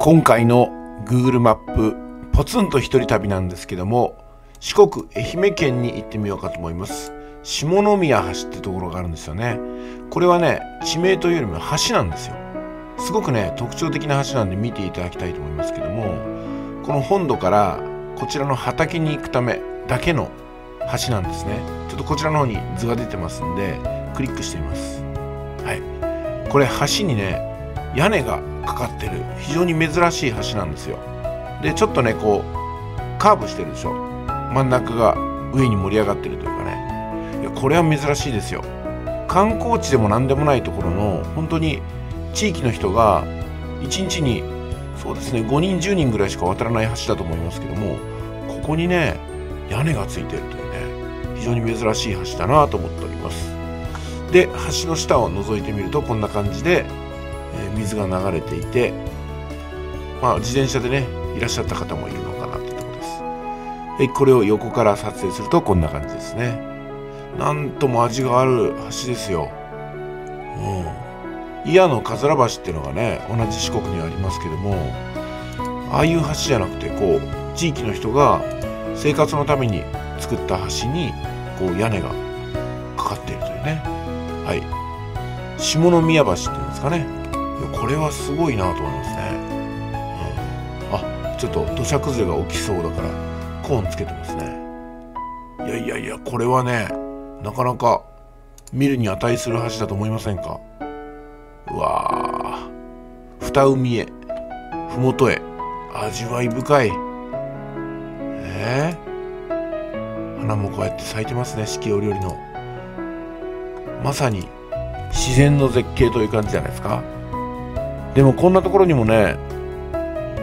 今回の Google マップポツンと一人旅なんですけども四国愛媛県に行ってみようかと思います。下宮橋ってところがあるんですよね。これはね地名というよりも橋なんですよ。すごくね特徴的な橋なんで見ていただきたいと思いますけどもこの本土からこちらの畑に行くためだけの橋なんですね。ちょっとこちらの方に図が出てますんでクリックしてみます。はい。これ橋にね屋根がかかってる。非常に珍しい橋なんですよ。でちょっとねこうカーブしてるでしょ。真ん中が上に盛り上がってるというかね。いやこれは珍しいですよ。観光地でも何でもないところの本当に地域の人が1日にそうですね5人10人ぐらいしか渡らない橋だと思いますけどもここにね屋根がついてるというね非常に珍しい橋だなと思っております。で橋の下を覗いてみるとこんな感じで、え、水が流れていてまあ自転車でねいらっしゃった方もいるのかなってとこです。でこれを横から撮影するとこんな感じですね。なんとも味がある橋ですよ。うん。祖谷の桂橋っていうのがね同じ四国にありますけどもああいう橋じゃなくてこう地域の人が生活のために作った橋にこう屋根がかかっているというね。はい。下宮橋っていうんですかね。これはすごいなと思いますね、うん、あちょっと土砂崩れが起きそうだからコーンつけてますね。いやいやいやこれはねなかなか見るに値する橋だと思いませんか？うわあ二海へ麓へ。味わい深い。えー、花もこうやって咲いてますね四季折々の。まさに自然の絶景という感じじゃないですか？でもこんなところにもね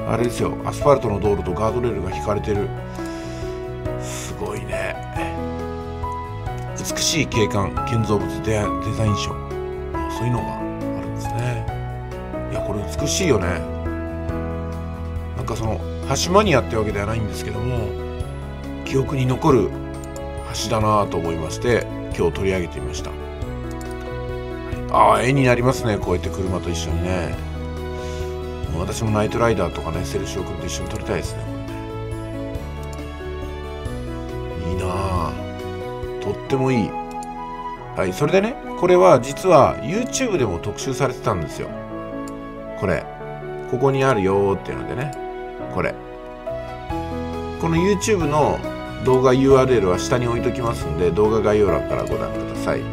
あれですよアスファルトの道路とガードレールが引かれてる。すごいね。美しい景観建造物デデザイン賞そういうのがあるんですね。いやこれ美しいよね。なんかその橋マニアってわけではないんですけども記憶に残る橋だなと思いまして今日取り上げてみました。ああ絵になりますねこうやって車と一緒にね。私もナイトライダーとかねセルシオ君と一緒に撮りたいですね。いいなあ。とってもいい。はいそれでねこれは実は YouTube でも特集されてたんですよ。これ。ここにあるよっていうのでね。これ。この YouTube の動画 URL は下に置いときますんで動画概要欄からご覧ください、ね、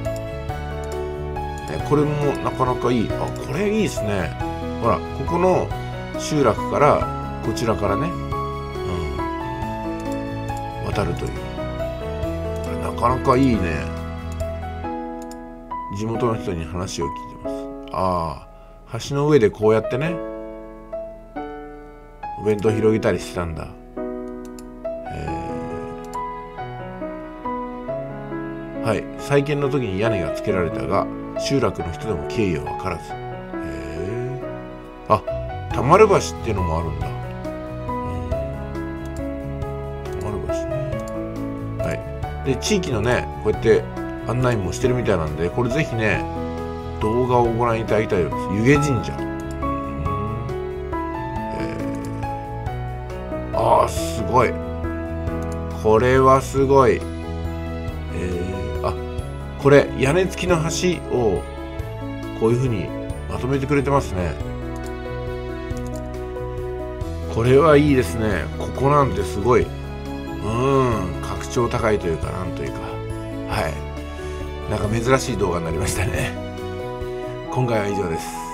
これもなかなかいい。あこれいいですね。ほらここの集落からこちらからね、うん、渡るという。これなかなかいいね。地元の人に話を聞いてます。ああ橋の上でこうやってねお弁当広げたりしてたんだ。はい再建の時に屋根がつけられたが集落の人でも経緯は分からず。あ田丸橋っていうのもあるんだ。田丸橋ね。はい。で地域のねこうやって案内もしてるみたいなんでこれぜひね動画をご覧いただきたいです湯気神社。えー、ああすごい。これはすごい。えー、あこれ屋根付きの橋をこういうふうにまとめてくれてますね。これはいいですね。ここなんてすごい。うん。格調高いというかなんというか。はい。なんか珍しい動画になりましたね。今回は以上です。